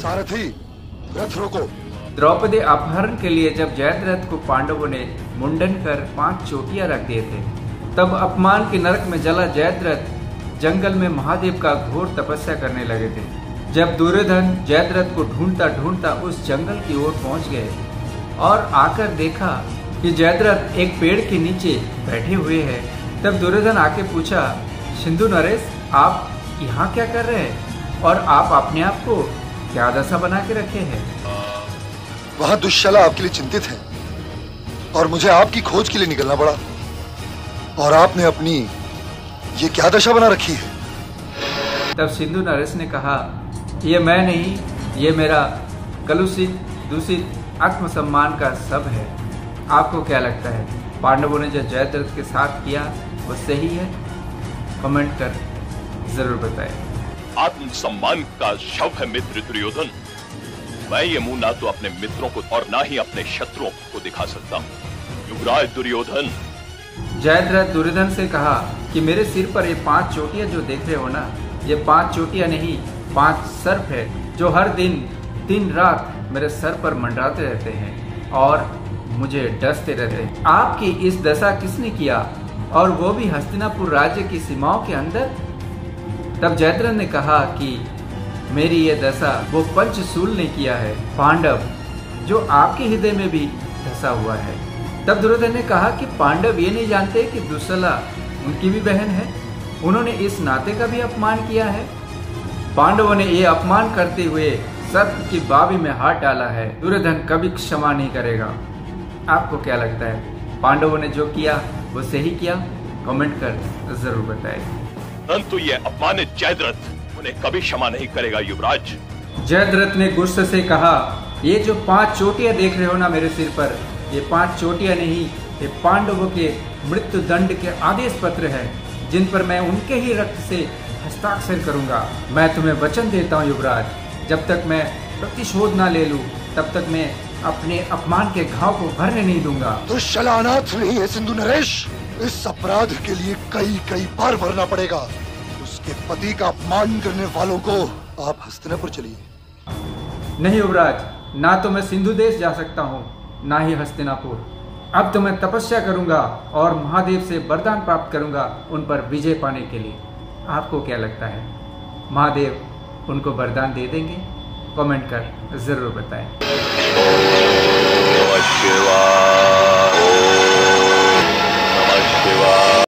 सारथी, रथ रोको। द्रौपदी अपहरण के लिए जब जयद्रथ को पांडवों ने मुंडन कर पाँच चोटियाँ रख दिए थे, तब अपमान के नरक में जला जयद्रथ जंगल में महादेव का घोर तपस्या करने लगे थे। जब दुर्योधन जयद्रथ को ढूंढता ढूंढता उस जंगल की ओर पहुँच गए और आकर देखा कि जयद्रथ एक पेड़ के नीचे बैठे हुए हैं, तब दुर्योधन आके पूछा, सिंधु नरेश, आप यहाँ क्या कर रहे हैं? और आप अपने आप को क्या दशा बना के रखे हैं? वहाँ दुष्शला आपके लिए चिंतित है और मुझे आपकी खोज के लिए निकलना पड़ा। और आपने अपनी ये क्या दशा बना रखी है? तब सिंधु नरेश ने कहा ये मैं नहीं ये मेरा कलुषित दूषित आत्मसम्मान का सब है। आपको क्या लगता है पांडवों ने जो जयद्रथ के साथ किया वो सही है? कमेंट कर ज़रूर बताएँ। आत्मसम्मान का शव है मित्र दुर्योधन। मैं ये मुँह ना तो अपने मित्रों को और ना ही अपने शत्रुओं को दिखा सकता हूँ। युवराज दुर्योधन। जयद्रथ दुर्योधन से कहा कि मेरे सिर पर ये पाँच चोटियाँ जो देख रहे हो ना, ये पाँच चोटियाँ नहीं, पाँच सर्प है, जो हर दिन दिन रात मेरे सर पर मंडराते रहते हैं और मुझे डसते रहते हैं। आपकी इस दशा किसने किया? और वो भी हस्तिनापुर राज्य की सीमाओं के अंदर? तब जयद्रथ ने कहा कि मेरी ये दशा वो पंचशूल ने किया है, पांडव, जो आपके हृदय में भी धसा हुआ है। तब दुर्योधन ने कहा कि पांडव ये नहीं जानते कि दुस्सला उनकी भी बहन है। उन्होंने इस नाते का भी अपमान किया है। पांडवों ने ये अपमान करते हुए सत्य की बाबी में हाथ डाला है। दुर्योधन कभी क्षमा नहीं करेगा। आपको क्या लगता है, पांडवों ने जो किया, वो सही किया? कमेंट कर ज़रूर बताएँ। परंतु ये अपमानित जयद्रथ उन्हें कभी क्षमा नहीं करेगा युवराज। जयद्रथ ने गुस्से से कहा ये जो पाँच चोटियाँ देख रहे हो ना मेरे सिर पर ये पाँच चोटियाँ नहीं ये पांडवों के मृत्यु दंड के आदेश पत्र है जिन पर मैं उनके ही रक्त से हस्ताक्षर करूँगा। मैं तुम्हें वचन देता हूँ युवराज जब तक मैं प्रतिशोध ना ले लूँ तब तक मैं अपने अपमान के घाव को भरने नहीं दूँगा। दुष्शला अनाथ नहीं है सिंधु नरेश। इस अपराध के लिए कई कई बार भरना पड़ेगा। उसके पति का अपमान करने वालों को आप हस्तिनापुर चलिए। नहीं युवराज, ना तो मैं सिंधु देश जा सकता हूँ, ना ही हस्तिनापुर। अब तो मैं तपस्या करूँगा और महादेव से वरदान प्राप्त करूँगा उन पर विजय पाने के लिए। आपको क्या लगता है? महादेव उनको वरदान दे देंगे? कमेंट कर ज़रूर बताएँ।